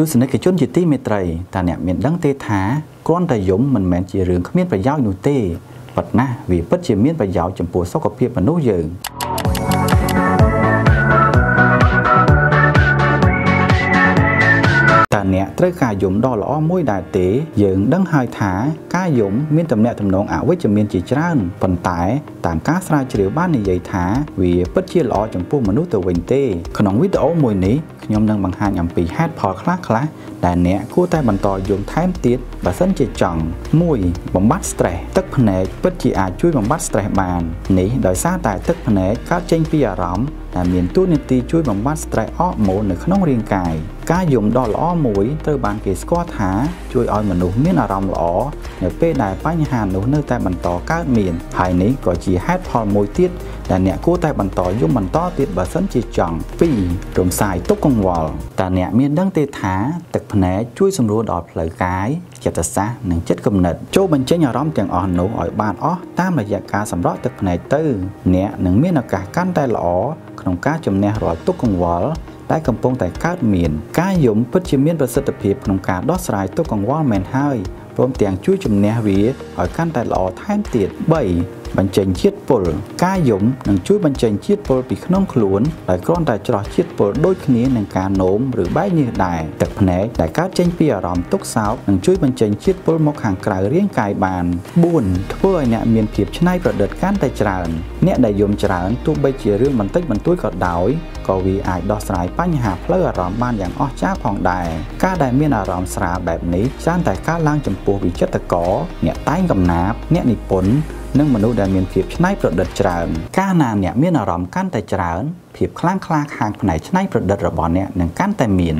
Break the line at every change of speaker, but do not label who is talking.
ទស្សនិកជនជាទីមេត្រីតើអ្នកមានដឹងទេថាគ្រាន់តែយំមិនមែនជារឿងគ្មានប្រយោជន៍នោះទេប៉ុន្តែវាពិតជាមានប្រយោជន៍ចំពោះសុខភាពមនុស្សយើង អ្នកត្រូវការយំដ៏ល្អមួយដែរទេ យើងដឹងហើយថាការយំមានទំនាក់ទំនងអវិជ្ជមានជាច្រើនប៉ុន្តែតាមការស្រាវជ្រាវបាននិយាយថាវាពិតជាល្អចំពោះមនុស្សទៅវិញទេ ក្នុងវីដេអូមួយនេះខ្ញុំនឹងបង្ហាញអំពីហេតុផលខ្លះៗដែលអ្នកគួរតែបន្តយំថែមទៀតបើសិនជាចង់1បំបត្តិ stress ទឹកភ្នែកពិតជាអាចជួយបំបត្តិ stress បាន នេះដោយសារតែទឹកភ្នែកកើតចេញពីអារម្មណ៍ដែលមានតួនាទីជួយបំបត្តិ stress ហូម៉ូននៅក្នុងរាងកាយការយំដ៏ល្អមួយត្រូវបានគេស្គាល់ថាជួយឲ្យមនុស្សមានអារម្មណ៍ល្អនៅពេលដែលបញ្ហានោះនៅតែបន្តកើតមានហើយនេះក៏ជាហេតុផលមួយទៀតដែលអ្នកគួរតែបន្តយំបន្តទៀតបើសិនជាចង់2រំសាយទុកកង្វល់តើអ្នកមានដឹងទេថាទឹកភ្នែកជួយសម្រួលដល់ផ្លូវកាយចិត្តសាស្ត្រនិងចិត្តគំនិតចូលបញ្ចេញអារម្មណ៍ទាំងអស់នោះឲ្យបានអស់តាមរយៈការសម្រក់ទឹកភ្នែកទៅ អ្នកនឹងមានឱកាសកាន់តែល្អ ក្នុងការជំនះរាល់ទុកកង្វល់ដែលកំពុងតែកើតមានការយំពិតជាមានប្រសិទ្ធភាពក្នុងការដោះស្រាយទុកកង្វល់មែនហើយព្រមទាំងជួយជំនះវាឲ្យកាន់តែល្អថែមទៀត3បញ្ចេញជាតិពុលការយំនឹងជួយបញ្ចេញជាតិពុលពីក្នុងខ្លួនដោយគ្រាន់តែច្រោះជាតិពុលដូចគ្នានឹងការនោមឬបែកញើសដែរទឹកភ្នែកដែលកើតចេញពីអារម្មណ៍ទុក្ខសោកនឹងជួយបញ្ចេញជាតិពុលមកខាងក្រៅរាងកាយបាន4ធ្វើឲ្យអ្នកមានភាពច្នៃប្រឌិតកាន់តែច្រើនអ្នកដែលយំច្រើនទោះបីជារឿងបន្តិចបន្តួចក៏ដោយក៏វាអាចដោះស្រាយបញ្ហាផ្លូវអារម្មណ៍បានយ៉ាងអស្ចារ្យផងដែរការដែលមានអារម្មណ៍ស្រាលបែបនេះច្រើនតែកើតឡើងចំពោះវិចិត្រករអ្នកតែងកំណាព្យអ្នកនិពន្ធនិងមនុស្សដែលមានភាពច្នៃប្រឌិតច្រើនកាលណាអ្នកមានអារម្មណ៍កាន់តែច្រើនភាពខ្លាំងក្លាខាងផ្នែកច្នៃប្រឌិតរបស់អ្នកនឹងកាន់តែមាន